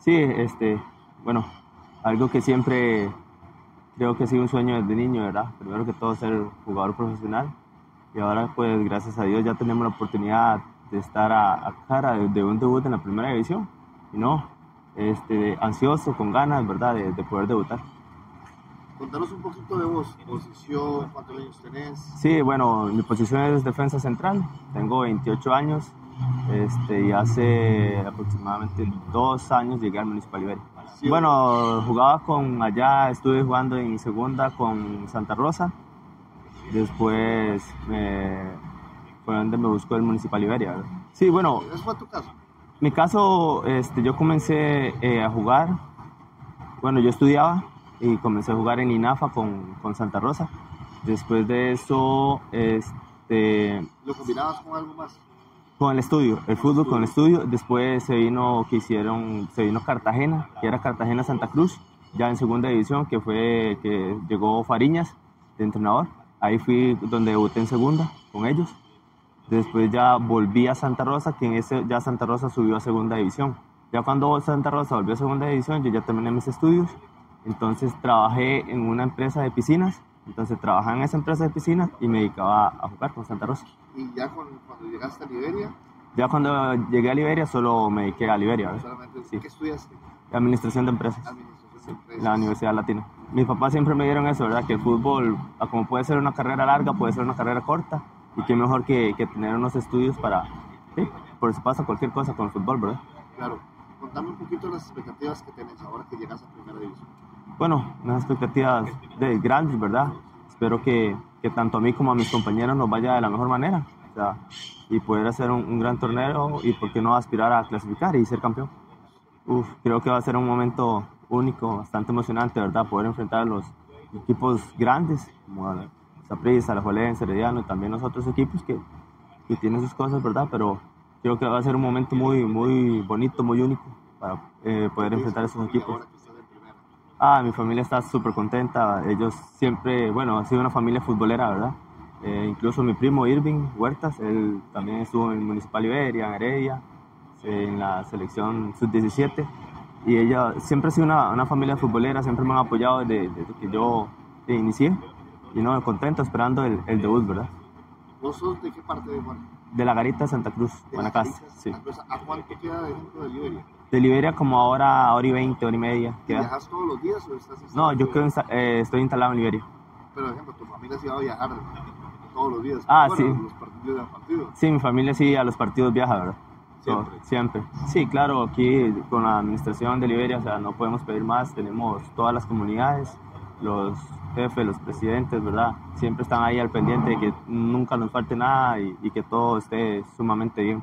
Sí, este, bueno, algo que siempre creo que ha sido un sueño desde niño, ¿verdad? Primero que todo ser jugador profesional y ahora pues gracias a Dios ya tenemos la oportunidad de estar a, cara de, un debut en la primera división y no, este, ansioso, con ganas, ¿verdad? De, de poder debutar. Contanos un poquito de vos, posición, cuántos años tenés. Sí, bueno, mi posición es defensa central, tengo 28 años este, y hace aproximadamente dos años llegué al Municipal Iberia. bueno, jugaba con allá, estuve jugando en segunda con Santa Rosa, después fue donde me buscó el Municipal Iberia. Sí, bueno. ¿Ese fue tu caso? Mi caso, este, yo comencé eh, a jugar, bueno, yo estudiaba y comencé a jugar en INAFA con, con Santa Rosa. Después de eso, este... ¿Lo combinabas con algo más? Con el estudio, el fútbol con el estudio. Después se vino, que hicieron, se vino Cartagena, que era Cartagena Santa Cruz, ya en segunda división, que fue que llegó Fariñas de entrenador. Ahí fui donde debuté en segunda con ellos. Después ya volví a Santa Rosa, que en ese ya Santa Rosa subió a segunda división. Ya cuando Santa Rosa volvió a segunda división, yo ya terminé mis estudios entonces trabajé en una empresa de piscinas, entonces trabajaba en esa empresa de piscinas y me dedicaba a jugar con Santa Rosa. ¿Y ya cuando llegaste a Liberia? Ya cuando llegué a Liberia solo me dediqué a Liberia. Sí. ¿Qué estudiaste? Administración de empresas. Administración de La Universidad Latina. Mis papás siempre me dieron eso, ¿verdad? Que el fútbol, como puede ser una carrera larga, puede ser una carrera corta. Y qué mejor que, que tener unos estudios para, sí, por si pasa cualquier cosa con el fútbol, ¿verdad? Claro. Contame un poquito las expectativas que tienes ahora que llegas a Primera División bueno, unas expectativas de grandes, ¿verdad? Espero que, que, tanto a mí como a mis compañeros nos vaya de la mejor manera o y poder hacer un, gran torneo y por qué no aspirar a clasificar y ser campeón. Uf, creo que va a ser un momento único, bastante emocionante, ¿verdad? Poder enfrentar a los equipos grandes, como Saprissa, la Juelense, Herediano y también los otros equipos que, que tienen sus cosas, ¿verdad? Pero creo que va a ser un momento muy, muy bonito, muy único para eh, poder enfrentar a esos equipos. Ah, mi familia está súper contenta. Ellos siempre, bueno, ha sido una familia futbolera, ¿verdad? Eh, incluso mi primo Irving Huertas, él también estuvo en el Municipal Iberia, en Heredia, en la selección sub-17. Y ella siempre ha sido una, una, familia futbolera, siempre me han apoyado desde, que yo inicié. Y no, contento esperando el, el debut, ¿verdad? ¿Vos sos de qué parte de Juan? De la Garita Santa Cruz, Guanacaste. Sí. ¿A cuánto queda de ejemplo de Liberia? De Liberia como ahora, hora y veinte, hora y media. ¿Viajas todos los días o estás No, yo creo, eh, estoy instalado en Liberia. Pero, por ejemplo, tu familia sí va a viajar todos los días. Ah, sí. Los partidos partido. Sí, mi familia sí a los partidos viaja, ¿verdad? Siempre. siempre. Sí, claro, aquí con la administración de Liberia, o sea, no podemos pedir más. Tenemos todas las comunidades, los jefes, los presidentes, ¿verdad? Siempre están ahí al pendiente de que nunca nos falte nada y, y que todo esté sumamente bien.